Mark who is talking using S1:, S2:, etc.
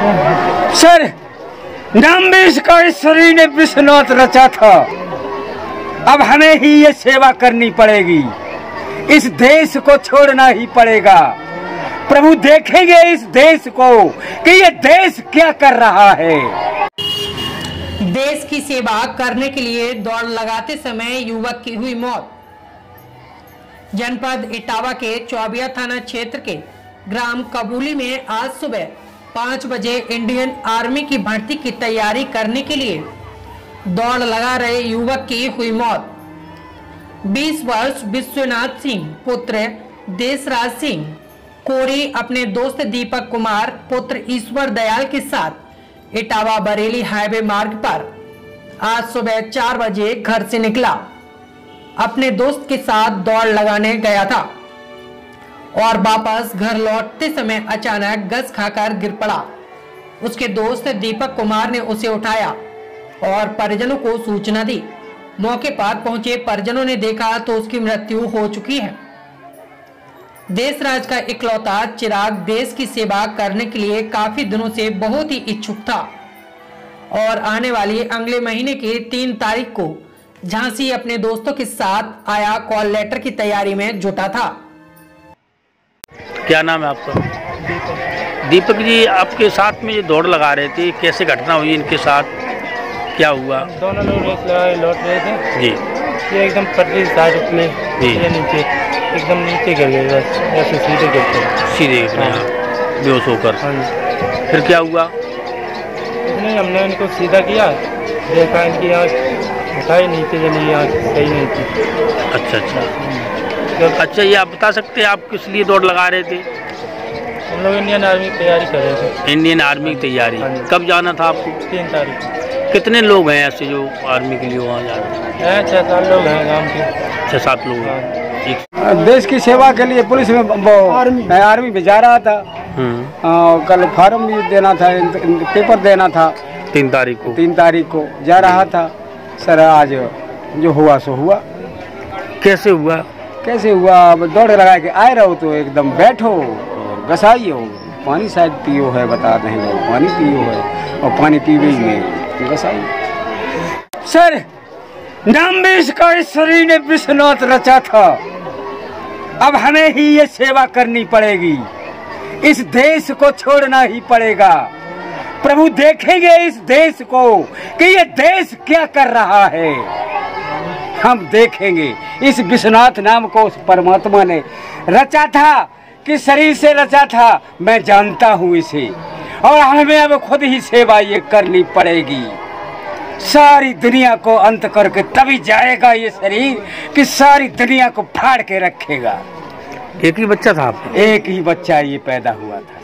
S1: Sir नाम भी इस शरीर ने विश्वनाथ रचा था। अब हमें ही ये सेवा करनी पड़ेगी। इस देश को छोड़ना ही पड़ेगा। प्रभु देखेंगे इस देश को कि ये देश क्या कर रहा है।
S2: देश की सेवा करने के लिए दौड़ लगाते समय युवक की हुई मौत। जनपद इटावा के चौबिया थाना क्षेत्र के ग्राम कबूली में आज सुबह पाँच बजे इंडियन आर्मी की भर्ती की तैयारी करने के लिए दौड़ लगा रहे युवक की हुई मौत। 20 वर्ष विश्वनाथ सिंह, पुत्र देशराज सिंह, कोरी अपने दोस्त दीपक कुमार, पुत्र ईश्वर दयाल के साथ इटावा बरेली हाईवे मार्ग पर आज सुबह चार बजे घर से निकला। अपने दोस्त के साथ दौड़ लगाने गया था। और वापस घर लौटते समय अचानक गस खाकर गिर पड़ा। उसके दोस्त दीपक कुमार ने उसे उठाया और परिजनों को सूचना दी। मौके पर पहुँचे परिजनों ने देखा तो उसकी मृत्यु हो चुकी है। देश राज का इकलौता चिराग देश की सेवा करने के लिए काफ़ी दिनों से बहुत ही इच्छुक था और आने वाली अगले महीने की तीन तारीख को झांसी अपने दोस्तों के साथ आया कॉल लेटर की तैयारी में जुटा था।
S3: क्या नाम है आपका? दीपक जी आपके साथ में ये दौड़ लगा रहे थे कैसे घटना हुई इनके साथ? क्या हुआ?
S4: दोनों लोग रेस लगाए लौट रहे थे।
S3: जी।
S4: ये एकदम पतली साइड में
S3: जी।
S4: ये नीचे एकदम नीचे गिर गए बस ऐसे सीधे गिरते
S3: सीधे अपने
S4: हाँ।
S3: बेहोश होकर।
S4: हाँ जी।
S3: फिर क्या हुआ?
S4: इसलिए हमने इनको सीधा किया। देखा इनकी आँख उठाई नीचे जली आँख सही नहीं थी।
S3: अच्छा अच्छा।
S4: जब
S3: अच्छा ये आप बता सकते हैं आप किस लिए दौड़ लगा रहे थे?
S4: हम लोग इंडियन आर्मी की तैयारी कर रहे थे।
S3: इंडियन आर्मी की तैयारी।
S4: हाँ
S3: कब जाना था आपको?
S4: तीन तारीख को।
S3: कितने लोग हैं ऐसे जो आर्मी के लिए वहाँ जाना
S4: हैं छः सात लोग हैं गाँव के।
S3: छः सात लोग। हैं
S4: हाँ।
S1: देश की सेवा के लिए पुलिस में वो मैं आर्मी में जा रहा था।
S3: हम्म।
S1: आ, कल फॉर्म भी देना था इन- इन- पेपर देना था।
S3: तीन तारीख को।
S1: तीन तारीख को जा रहा था। सर आज जो हुआ सो हुआ।
S3: कैसे हुआ?
S1: कैसे हुआ? अब दौड़ लगा के आए रहो तो एकदम बैठो और घसाइयो। पानी शायद पियो है, बता दें लोग। पानी पियो है और पानी पीवे में घसाइयो। सर इस शरीर ने विश्वनाथ रचा था। अब हमें ही ये सेवा करनी पड़ेगी। इस देश को छोड़ना ही पड़ेगा। प्रभु देखेंगे इस देश को कि ये देश क्या कर रहा है। हम देखेंगे। इस विश्वनाथ नाम को उस परमात्मा ने रचा था कि शरीर से रचा था मैं जानता हूँ इसे। और हमें अब खुद ही सेवा ये करनी पड़ेगी। सारी दुनिया को अंत करके तभी जाएगा ये शरीर कि सारी दुनिया को फाड़ के रखेगा।
S3: एक ही बच्चा था आपका?
S1: एक ही बच्चा ये पैदा हुआ था।